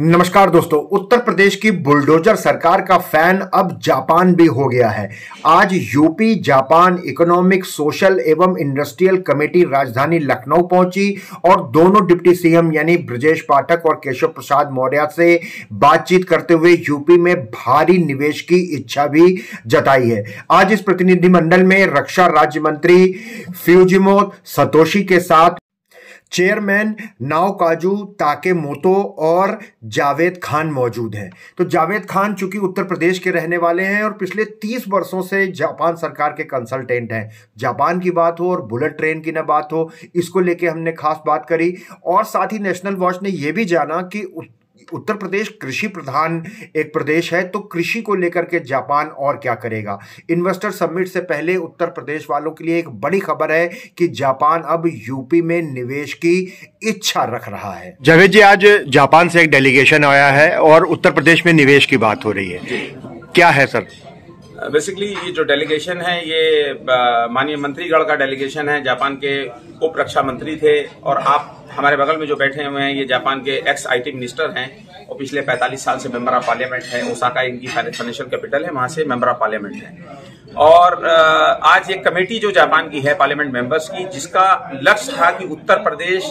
नमस्कार दोस्तों, उत्तर प्रदेश की बुलडोजर सरकार का फ़ैन अब जापान भी हो गया है। आज यूपी, जापान, इकोनॉमिक, सोशल एवं इंडस्ट्रियल कमेटी राजधानी लखनऊ पहुँची और दोनों डिप्टी सीएम यानी ब्रजेश पाठक और केशव प्रसाद मौर्य से बातचीत करते हुए यूपी में भारी निवेश की इच्छा भी जताई है। आज इस प्रतिनिधिमंडल में रक्षा राज्य मंत्री फ्यूजिमो सतोशी के साथ चेयरमैन नाव काजू, ताके मोतो और जावेद खान मौजूद हैं। तो जावेद खान चूँकि उत्तर प्रदेश के रहने वाले हैं और पिछले तीस वर्षों से जापान सरकार के कंसल्टेंट हैं। जापान की बात हो और बुलेट ट्रेन की ना बात हो, इसको लेके हमने खास बात करी और साथ ही नेशनल वॉच ने यह भी जाना कि उत्तर प्रदेश कृषि प्रधान एक प्रदेश है तो कृषि को लेकर के जापान और क्या करेगा? इन्वेस्टर समिट से पहले उत्तर प्रदेश वालों के लिए एक बड़ी खबर है कि जापान अब यूपी में निवेश की इच्छा रख रहा है। जावेद जी, आज जापान से एक डेलीगेशन आया है और उत्तर प्रदेश में निवेश की बात हो रही है। क्या है, सर? बेसिकली ये जो डेलीगेशन है, ये माननीय मंत्रीगढ़ का डेलीगेशन है। जापान के उप रक्षा मंत्री थे और आप हमारे बगल में जो बैठे हुए हैं, ये जापान के एक्स आईटी मिनिस्टर हैं और पिछले 45 साल से मेंबर ऑफ़ पार्लियामेंट है। ओसाका इनकी फाइनेंशियल कैपिटल है, वहाँ से मेंबर ऑफ़ पार्लियामेंट है। और आज एक कमेटी जो जापान की है पार्लियामेंट मेंबर्स की, जिसका लक्ष्य था कि उत्तर प्रदेश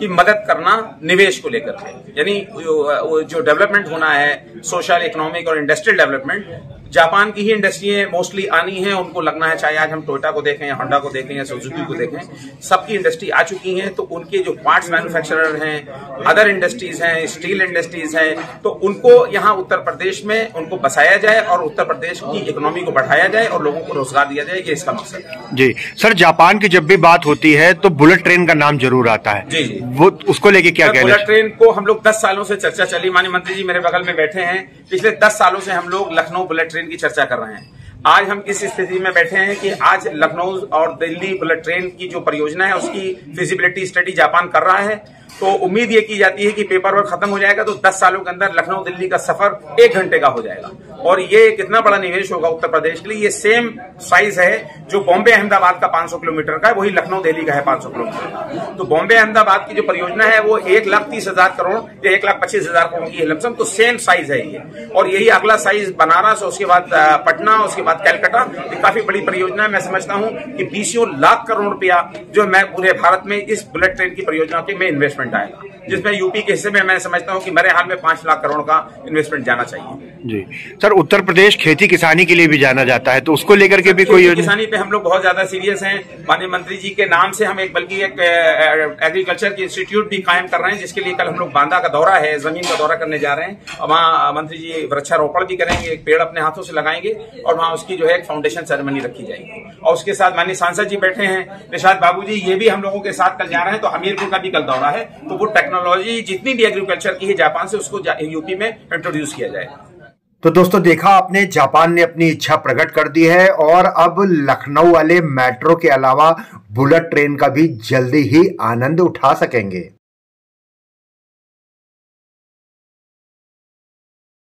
की मदद करना निवेश को लेकर के। यानी जो डेवलपमेंट होना है सोशल इकोनॉमिक और इंडस्ट्रियल डेवलपमेंट जापान की ही इंडस्ट्री मोस्टली आनी है उनको लगना है चाहे आज हम टोयोटा को देखें या होंडा को देखें या सुजुकी को देखें सबकी इंडस्ट्री आ चुकी है तो उनके जो पार्ट्स मैन्युफैक्चरर हैं अदर इंडस्ट्रीज़ हैं स्टील इंडस्ट्रीज़ हैं तो उनको यहाँ उत्तर प्रदेश में उनको बसाया जाए और उत्तर प्रदेश की इकोनॉमी को बढ़ाया जाए और लोगों को रोज़गार दिया जाए ये इसका मकसद है। जी सर जापान की जब भी बात होती है तो बुलेट ट्रेन का नाम ज़रूर आता है। जी। जी वो उसको लेके क्या कहना बुलेट ट्रेन को हम लोग दस सालों से चर्चा चली। माननीय मंत्री जी मेरे बगल में बैठे हैं। पिछले दस सालों से हम लोग लखनऊ बुलेट ट्रेन की चर्चा कर रहे हैं। आज हम किस स्थिति में बैठे हैं कि आज लखनऊ और दिल्ली बुलेट ट्रेन की जो परियोजना है, उसकी फिजिबिलिटी स्टडी जापान कर रहा है। तो उम्मीद ये की जाती है कि पेपर वर्क खत्म हो जाएगा तो 10 सालों के अंदर लखनऊ दिल्ली का सफ़र एक घंटे का हो जाएगा। और ये कितना बड़ा निवेश होगा उत्तर प्रदेश के लिए, ये सेम साइज़ है जो बॉम्बे अहमदाबाद का 500 किलोमीटर का है, वही लखनऊ दिल्ली का है 500 किलोमीटर। का तो बॉम्बे अहमदाबाद की जो परियोजना है वो एक लाख तीस हज़ार करोड़ या एक लाख पच्चीस हज़ार करोड़ की लमसम तो सेम साइज़ है ये। और यही अगला साइज़ बनारस, उसके बाद पटना, उसके बाद कैलकाटा ये काफ़ी बड़ी परियोजना है। मैं समझता हूँ कि बीसियों लाख करोड़ रुपया जो मैं पूरे भारत में इस बुलेट ट्रेन की परियोजना के में इन्वेस्टमेंट आएगा जिसमें यूपी के हिस्से में मैं समझता हूँ कि मेरे हाल में पाँच लाख करोड़ का इन्वेस्टमेंट जाना चाहिए। जी। सर उत्तर प्रदेश खेती किसानी के लिए भी जाना जाता है तो उसको लेकर के भी कोई किसानी पे हम लोग बहुत ज़्यादा सीरियस हैं। माननीय मंत्री जी के नाम से हम एक बल्कि एक एग्रीकल्चर की इंस्टीट्यूट भी कायम कर रहे हैं जिसके लिए कल हम लोग बांदा का दौरा है ज़मीन का दौरा करने जा रहे हैं। और वहाँ मंत्री जी वृक्षारोपण भी करेंगे एक पेड़ अपने हाथों से लगाएँगे और वहाँ उसकी जो है फाउंडेशन सेरेमनी रखी जाएगी। और उसके साथ माननीय सांसद जी बैठे हैं। निषाद बाबू जी ये भी हम लोगों के साथ कल जा रहे हैं तो हमीरपुर का भी कल दौरा है तो वो टेक्नोलॉजी जितनी भी एग्रीकल्चर की है, जापान से उसको यूपी में इंट्रोड्यूस किया जाए। तो दोस्तों, देखा आपने, जापान ने अपनी इच्छा प्रकट कर दी है और अब लखनऊ वाले मेट्रो के अलावा बुलेट ट्रेन का भी जल्दी ही आनंद उठा सकेंगे।